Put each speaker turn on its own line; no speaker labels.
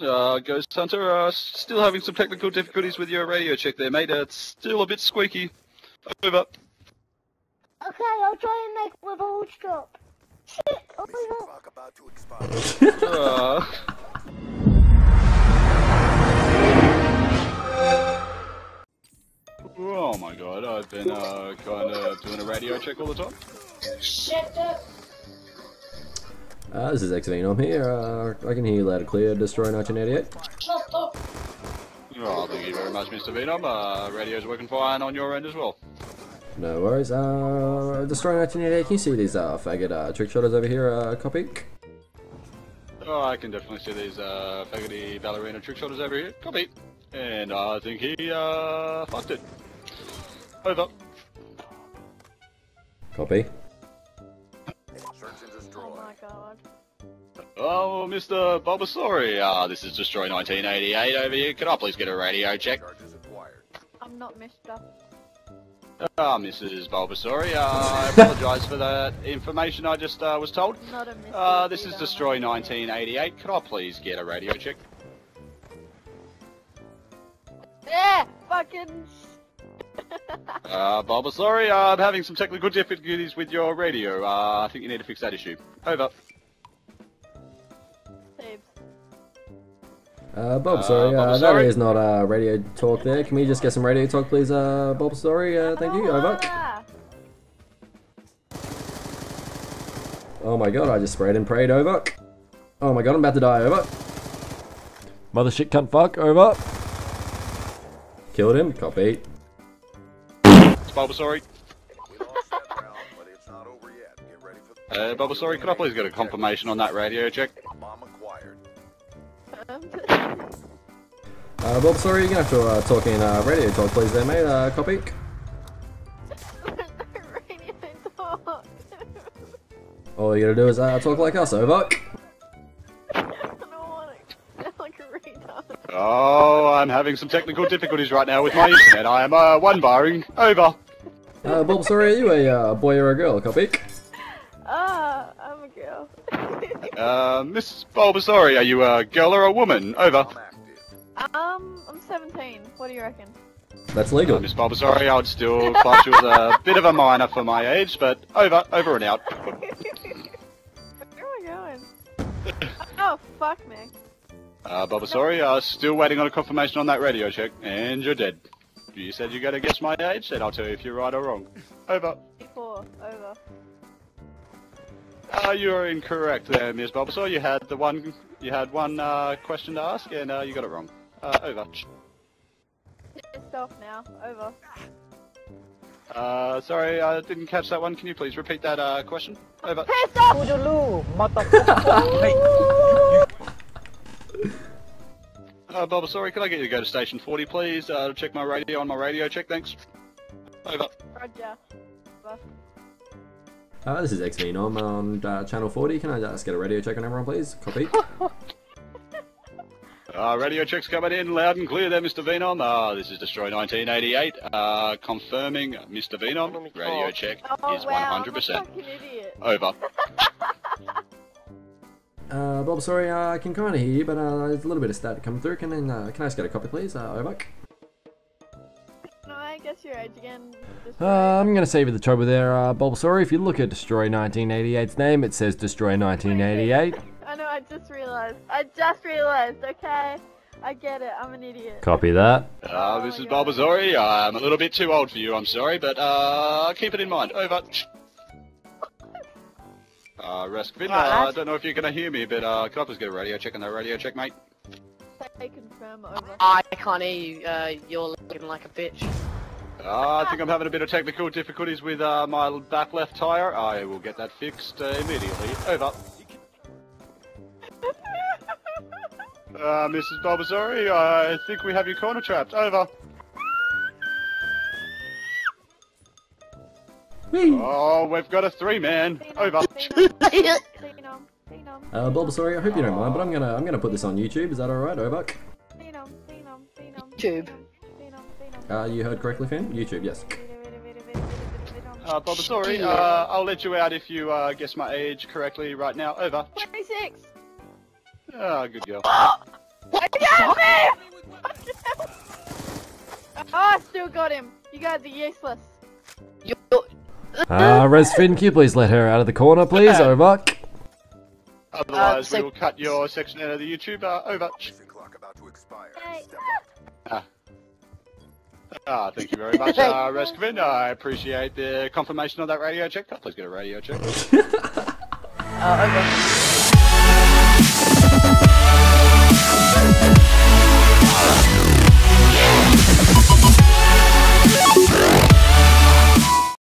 Uh, Ghost Hunter, uh, still having some technical difficulties with your radio check there, mate. Uh, it's still a bit squeaky. Over.
Okay, I'll try and make with a hold stop. Shit! Oh my god!
Clock about to.
Uh, oh my god, I've been uh, kind of doing a radio check all the time.
Shut up!
Uh, this is Xvenom here. Uh, I can hear you loud and clear. Destroy 1988.
Shut up!
Oh, thank you very much, Mr. Venom. Uh, radio's working fine on your end as well.
No worries. Uh, Destroy 1988. Can you see these uh, faggot uh, trick shotters over here? Uh, copy.
Oh, I can definitely see these uh, faggoty ballerina trick shotters over here. Copy. And I think he uh, fucked it. Over.
Copy.
God.
Oh, Mr. Bulbasauri, uh, this is Destroy 1988 over here. Could I please get a radio check?
I'm not Mister.
Ah, Mrs. Bulbasauri, uh, I apologise for that information I just uh, was told.
Not a Mister.
Uh, this is. Destroy 1988. Could I please get a radio check?
Yeah! Fucking.
Uh, sorry, uh, I'm having some technical difficulties with your radio. Uh, I think you need to fix that issue. Over.
Saves.
Uh, Bob,
Uh,
sorry, uh, that
Bulbasauri?
is not uh, radio talk there. Can we just get some radio talk, please, uh, Bob? Sorry, uh, thank you. Over.
Ah!
Oh my god, I just sprayed and prayed. Over. Oh my god, I'm about to die. Over. Mother shit cunt fuck. Over. Killed him. Copy.
It's Bulbasauri.
We lost that round, but it's not over yet. Get ready
Uh, Bulbasauri, could I please get a confirmation on that radio check?
bomb.
Um,
Uh, Bob, sorry, you're gonna have to uh, talk in uh, radio talk, please, there, mate. Uh, copy.
radio talk.
All you gotta do is uh, talk like us. Over.
I don't want to like a retard.
Oh, I'm having some technical difficulties right now with my internet. I am uh, one barring. Over.
Uh, Bob, sorry, are you a uh, boy or a girl? Copy.
Ah, I'm a girl.
Uh, Miss Bulbasauri, are you a girl or a woman? Over.
Um, I'm 17. What do you reckon?
That's
Uh,
legal.
Miss Bulbasauri, I would still class you as a bit of a minor for my age, but over, over and out.
Where am I going? oh, fuck me.
Uh, Bulbasauri, uh, still waiting on a confirmation on that radio check, and you're dead. You said you're gonna guess my age, then I'll tell you if you're right or wrong. Over.
24. Over.
Uh, you're incorrect there, Miss Bulbasaur. You had the one, you had one uh, question to ask, and uh, you got it wrong. Uh, over.
Pissed off now. Over.
Uh, sorry, I didn't catch that one. Can you please repeat that uh, question? Over.
Pissed off!
Uh, Bulbasaur, can I get you to go to station 40, please? Uh, check my radio on my radio check, thanks. Over.
Roger. Over.
Uh, this is XVenom on uh, channel 40. Can I just get a radio check on everyone, please? Copy.
Uh, radio check's coming in loud and clear there, Mr. Venom. Uh, this is Destroy 1988. Uh, confirming Mr. Venom. Radio check
Oh,
is
wow. I'm a
100%.
idiot.
Over.
Uh, Bob, sorry, uh, I can kind of hear you, but uh, there's a little bit of static coming through. Can, uh, can I just get a copy, please? Uh, over.
No, I guess your age again.
Uh, I'm gonna save you the trouble there, uh, Bulbasaur. If you look at Destroy 1988's name, it says Destroy 1988.
I know, I just realized. I just realized, okay? I get it, I'm an idiot.
Copy that.
Uh, this is Bob Bulbasauri. I'm a little bit too old for you, I'm sorry, but uh, keep it in mind. Over. Uh, Raskvin, uh, I don't know if you're gonna hear me, but uh, can I please get a radio check on that radio check, mate?
Say confirm over.
I can't hear you. Uh, you're looking like a bitch.
Uh, I think I'm having a bit of technical difficulties with uh, my back left tire. I will get that fixed uh, immediately. Over. Uh, Mrs. Bulbasauri, I think we have you corner trapped. Over. Oh, we've got a three-man. Over.
Uh, Bob, sorry, I hope you don't mind, but I'm gonna I'm gonna put this on YouTube. Is that alright? Over.
Phenom, Phenom, Phenom,
YouTube.
Phenom, Phenom,
Uh, you heard correctly, Finn. YouTube, yes.
Uh, Bulbasauri, uh, I'll let you out if you uh, guess my age correctly right now. Over.
26!
Ah, good girl.
Get me! oh, I still got him. You guys are useless.
You're,
Uh, Resfin, can you please let her out of the corner, please? Over.
Otherwise,
so-
we will cut your section out of the YouTube. Uh, over.
Exit clock about to expire.
Hey.
Step.
Ah, thank you very much, uh, Reskvin. I appreciate the confirmation of that radio check. Please get a radio check.
uh, over.